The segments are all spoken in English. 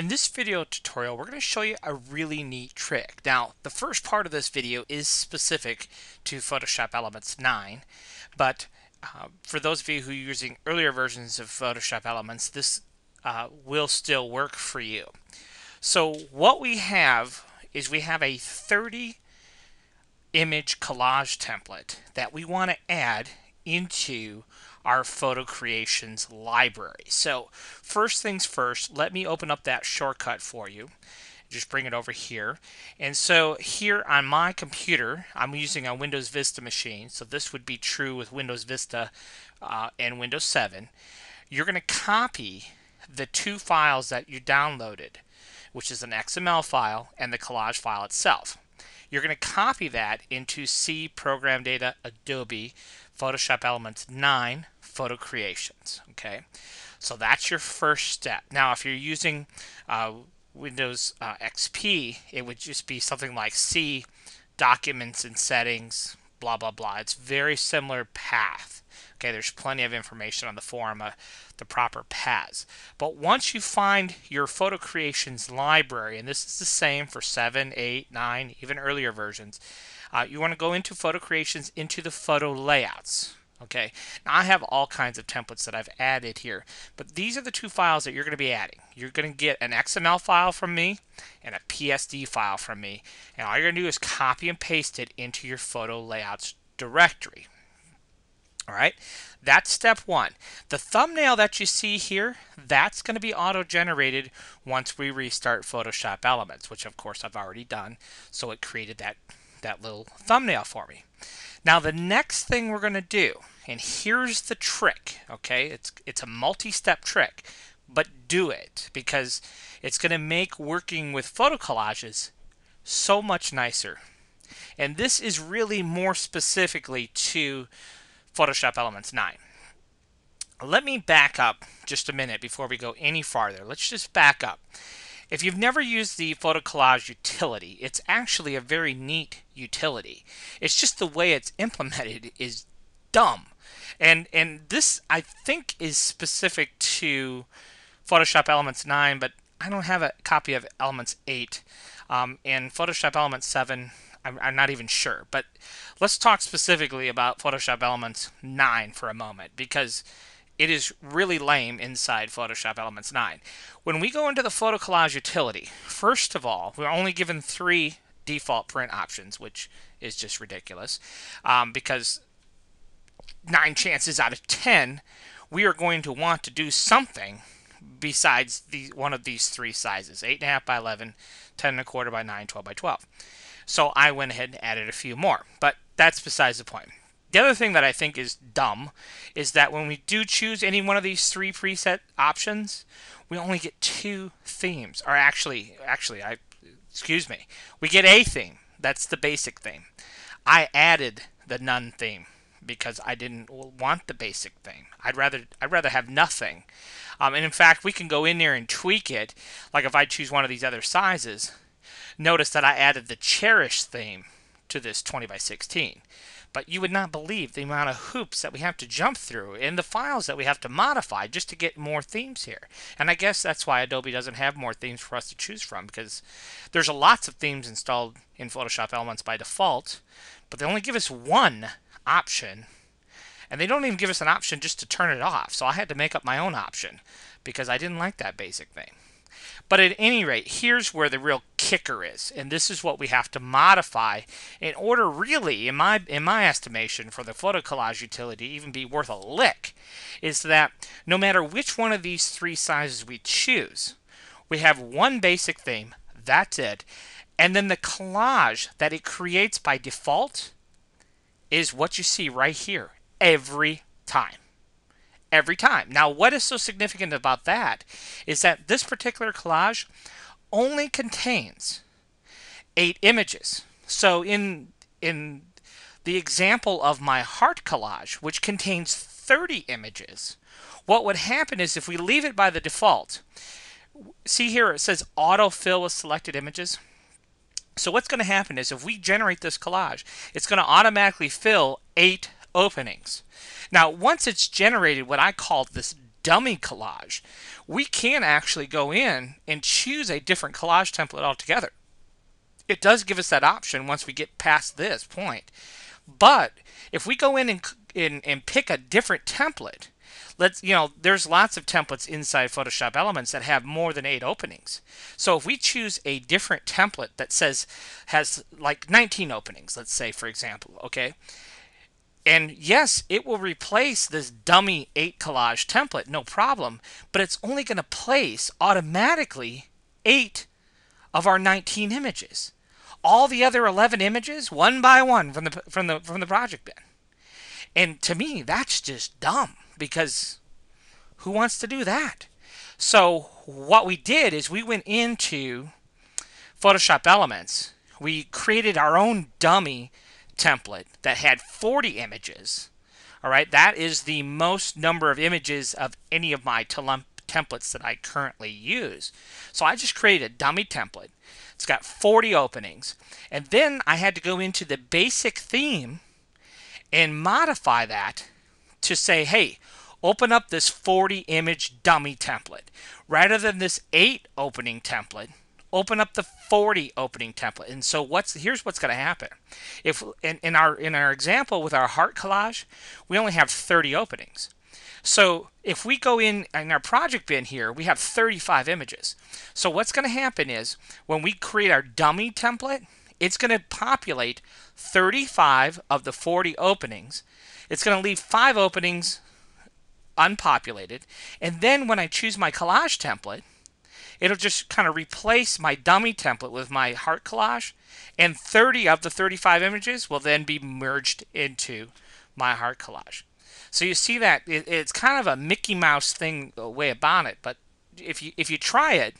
In this video tutorial, we're going to show you a really neat trick. Now, the first part of this video is specific to Photoshop Elements 9, but uh, for those of you who are using earlier versions of Photoshop Elements, this uh, will still work for you. So what we have is we have a 30 image collage template that we want to add into our photo creations library. So first things first, let me open up that shortcut for you. Just bring it over here. And so here on my computer, I'm using a Windows Vista machine. So this would be true with Windows Vista uh, and Windows 7. You're going to copy the two files that you downloaded, which is an XML file and the collage file itself. You're going to copy that into C Program Data Adobe Photoshop Elements 9 Photo Creations. Okay, so that's your first step. Now, if you're using uh, Windows uh, XP, it would just be something like C Documents and Settings, blah blah blah. It's very similar path. Okay, there's plenty of information on the forum, uh, the proper paths. But once you find your photo creations library, and this is the same for 7, 8, 9, even earlier versions, uh, you want to go into photo creations into the photo layouts. Okay, now I have all kinds of templates that I've added here, but these are the two files that you're going to be adding. You're going to get an XML file from me and a PSD file from me, and all you're going to do is copy and paste it into your photo layouts directory. All right, that's step one. The thumbnail that you see here, that's going to be auto-generated once we restart Photoshop Elements, which of course I've already done. So it created that, that little thumbnail for me. Now the next thing we're going to do, and here's the trick, okay? It's, it's a multi-step trick, but do it because it's going to make working with photo collages so much nicer. And this is really more specifically to Photoshop Elements 9. Let me back up just a minute before we go any farther. Let's just back up. If you've never used the Photo Collage utility, it's actually a very neat utility. It's just the way it's implemented is dumb. And and this I think is specific to Photoshop Elements 9, but I don't have a copy of Elements 8. Um, and Photoshop Elements 7 I'm, I'm not even sure. But let's talk specifically about Photoshop Elements 9 for a moment because it is really lame inside Photoshop Elements 9. When we go into the Photo Collage utility, first of all, we're only given three default print options, which is just ridiculous um, because nine chances out of 10, we are going to want to do something besides the, one of these three sizes, 8.5 by 11, 10 and a quarter by 9, 12 by 12. So I went ahead and added a few more, but that's besides the point. The other thing that I think is dumb is that when we do choose any one of these three preset options, we only get two themes. Or actually, actually, I excuse me, we get a theme. That's the basic theme. I added the none theme because I didn't want the basic theme. I'd rather I'd rather have nothing. Um, and in fact, we can go in there and tweak it. Like if I choose one of these other sizes, Notice that I added the Cherish theme to this 20 by 16. But you would not believe the amount of hoops that we have to jump through and the files that we have to modify just to get more themes here. And I guess that's why Adobe doesn't have more themes for us to choose from because there's a lots of themes installed in Photoshop Elements by default, but they only give us one option and they don't even give us an option just to turn it off. So I had to make up my own option because I didn't like that basic thing. But at any rate, here's where the real kicker is, and this is what we have to modify in order really, in my in my estimation, for the photo collage utility to even be worth a lick, is that no matter which one of these three sizes we choose, we have one basic theme, that's it, and then the collage that it creates by default is what you see right here every time every time. Now, what is so significant about that is that this particular collage only contains eight images. So in in the example of my heart collage, which contains 30 images, what would happen is if we leave it by the default, see here it says autofill with selected images. So what's going to happen is if we generate this collage, it's going to automatically fill eight openings. Now, once it's generated what I call this dummy collage, we can actually go in and choose a different collage template altogether. It does give us that option once we get past this point. But if we go in and, and, and pick a different template, let's you know there's lots of templates inside Photoshop Elements that have more than eight openings. So if we choose a different template that says has like 19 openings, let's say for example, okay, and yes, it will replace this dummy 8 collage template, no problem, but it's only going to place automatically 8 of our 19 images. All the other 11 images one by one from the from the from the project bin. And to me, that's just dumb because who wants to do that? So what we did is we went into Photoshop Elements. We created our own dummy template that had 40 images. All right, that is the most number of images of any of my templates that I currently use. So I just created a dummy template. It's got 40 openings. And then I had to go into the basic theme and modify that to say, hey, open up this 40 image dummy template. Rather than this 8 opening template, open up the 40 opening template. And so what's here's what's going to happen. If in, in our in our example with our heart collage, we only have 30 openings. So if we go in in our project bin here, we have 35 images. So what's going to happen is when we create our dummy template, it's going to populate 35 of the 40 openings. It's going to leave five openings unpopulated. And then when I choose my collage template, it'll just kind of replace my dummy template with my heart collage and 30 of the 35 images will then be merged into my heart collage. So you see that it's kind of a Mickey Mouse thing uh, way about it, but if you if you try it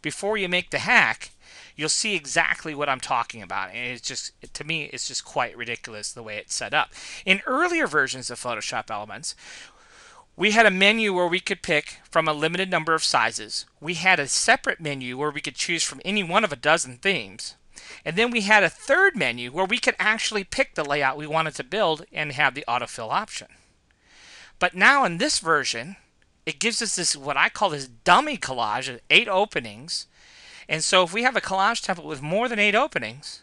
before you make the hack, you'll see exactly what I'm talking about. And it's just to me it's just quite ridiculous the way it's set up. In earlier versions of Photoshop Elements, we had a menu where we could pick from a limited number of sizes. We had a separate menu where we could choose from any one of a dozen themes. And then we had a third menu where we could actually pick the layout we wanted to build and have the autofill option. But now in this version, it gives us this what I call this dummy collage of eight openings. And so if we have a collage template with more than eight openings,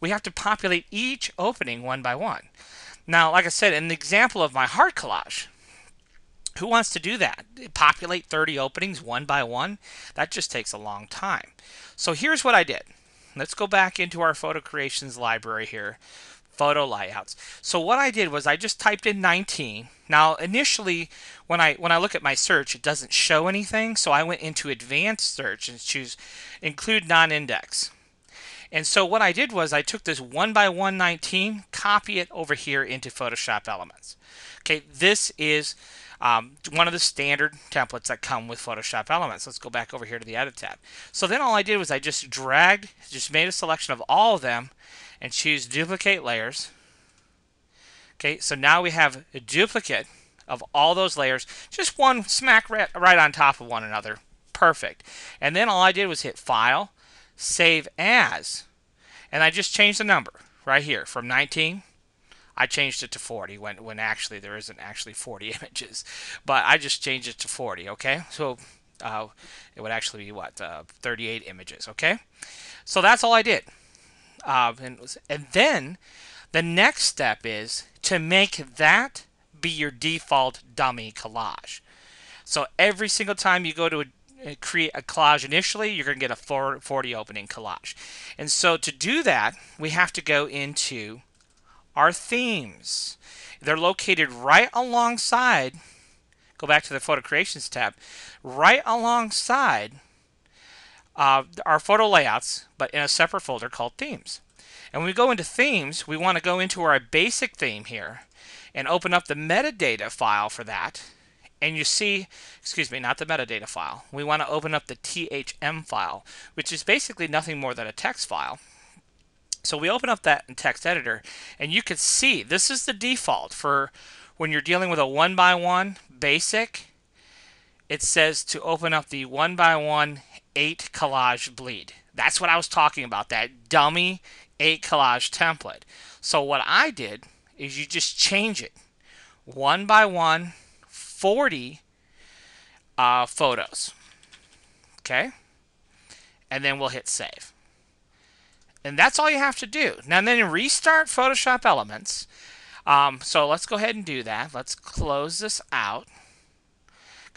we have to populate each opening one by one. Now, like I said, in the example of my heart collage, who wants to do that? Populate 30 openings one by one? That just takes a long time. So here's what I did. Let's go back into our photo creations library here. Photo layouts. So what I did was I just typed in 19. Now initially when I when I look at my search it doesn't show anything so I went into advanced search and choose include non-index. And so what I did was I took this 1 by 119, copy it over here into Photoshop Elements. Okay, this is um, one of the standard templates that come with Photoshop Elements. Let's go back over here to the Edit tab. So then all I did was I just dragged, just made a selection of all of them and choose Duplicate Layers. Okay, so now we have a duplicate of all those layers, just one smack right, right on top of one another. Perfect. And then all I did was hit File, Save As, and I just changed the number right here from 19 I changed it to 40 when, when actually there isn't actually 40 images. But I just changed it to 40, okay? So uh, it would actually be what? Uh, 38 images, okay? So that's all I did. Uh, and, and then the next step is to make that be your default dummy collage. So every single time you go to a, create a collage initially, you're going to get a 40 opening collage. And so to do that, we have to go into our themes. They're located right alongside, go back to the photo creations tab, right alongside uh, our photo layouts, but in a separate folder called themes. And when we go into themes, we want to go into our basic theme here and open up the metadata file for that. And you see, excuse me, not the metadata file. We want to open up the THM file, which is basically nothing more than a text file. So we open up that in text editor and you can see this is the default for when you're dealing with a one by one basic it says to open up the one by one eight collage bleed. That's what I was talking about, that dummy eight collage template. So what I did is you just change it one by one 40 uh, photos. Okay? And then we'll hit save. And that's all you have to do. Now then restart Photoshop Elements. Um, so let's go ahead and do that. Let's close this out.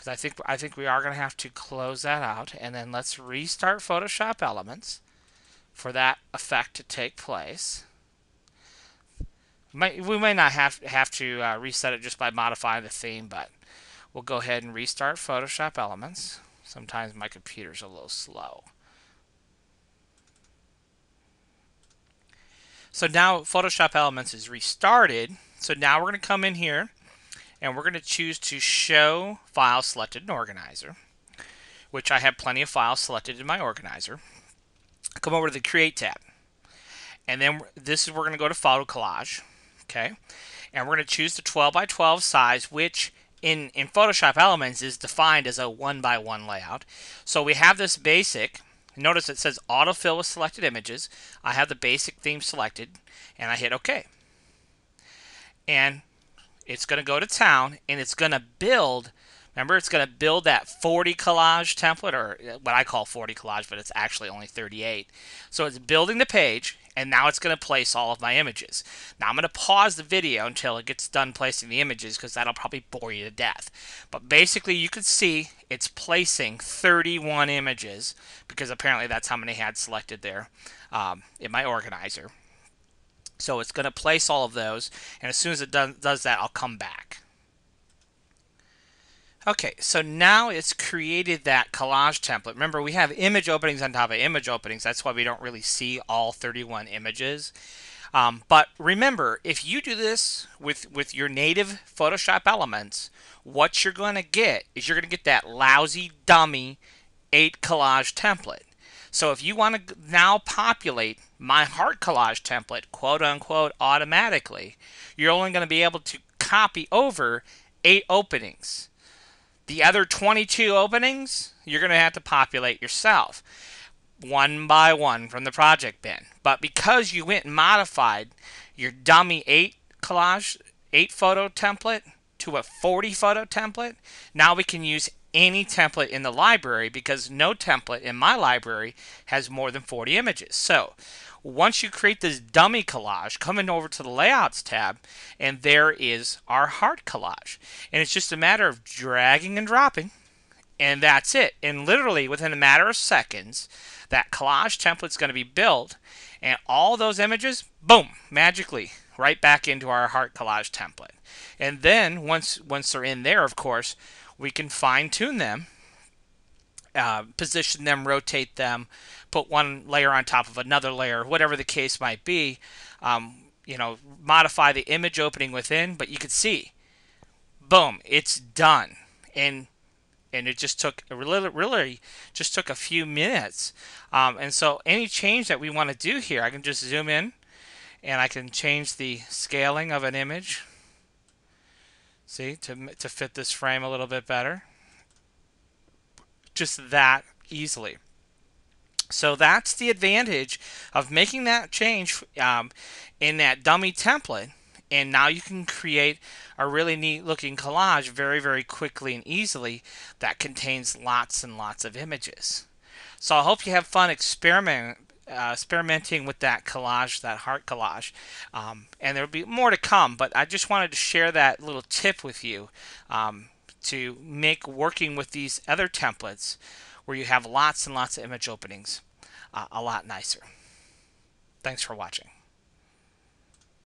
Because I think I think we are going to have to close that out. And then let's restart Photoshop Elements for that effect to take place. Might, we may not have, have to uh, reset it just by modifying the theme, but we'll go ahead and restart Photoshop Elements. Sometimes my computer's a little slow. So now Photoshop Elements is restarted. So now we're going to come in here and we're going to choose to show file selected in organizer, which I have plenty of files selected in my organizer. Come over to the create tab. And then this is we're going to go to photo collage, okay? And we're going to choose the 12 by 12 size, which in, in Photoshop Elements is defined as a one by one layout. So we have this basic, Notice it says autofill with selected images. I have the basic theme selected and I hit OK. And it's going to go to town and it's going to build Remember, it's going to build that 40 collage template, or what I call 40 collage, but it's actually only 38. So it's building the page, and now it's going to place all of my images. Now I'm going to pause the video until it gets done placing the images, because that'll probably bore you to death. But basically, you can see it's placing 31 images, because apparently that's how many had selected there um, in my organizer. So it's going to place all of those, and as soon as it does, does that, I'll come back. Okay, so now it's created that collage template. Remember, we have image openings on top of image openings. That's why we don't really see all 31 images. Um, but remember, if you do this with, with your native Photoshop elements, what you're going to get is you're going to get that lousy, dummy 8 collage template. So if you want to now populate my heart collage template, quote unquote, automatically, you're only going to be able to copy over 8 openings. The other 22 openings, you're going to have to populate yourself one by one from the project bin. But because you went and modified your dummy 8 collage, 8 photo template to a 40 photo template, now we can use any template in the library because no template in my library has more than 40 images. So once you create this dummy collage, coming over to the Layouts tab, and there is our heart collage. And it's just a matter of dragging and dropping, and that's it. And literally within a matter of seconds, that collage template is going to be built, and all those images, boom, magically, right back into our heart collage template. And then once once they're in there, of course, we can fine tune them uh, position them, rotate them, put one layer on top of another layer, whatever the case might be. Um, you know, modify the image opening within, but you can see, boom, it's done, and and it just took really, really just took a few minutes. Um, and so any change that we want to do here, I can just zoom in, and I can change the scaling of an image. See to to fit this frame a little bit better just that easily. So that's the advantage of making that change um, in that dummy template. And now you can create a really neat looking collage very, very quickly and easily that contains lots and lots of images. So I hope you have fun experiment, uh, experimenting with that collage, that heart collage. Um, and there'll be more to come, but I just wanted to share that little tip with you. Um, to make working with these other templates where you have lots and lots of image openings uh, a lot nicer. Thanks for watching.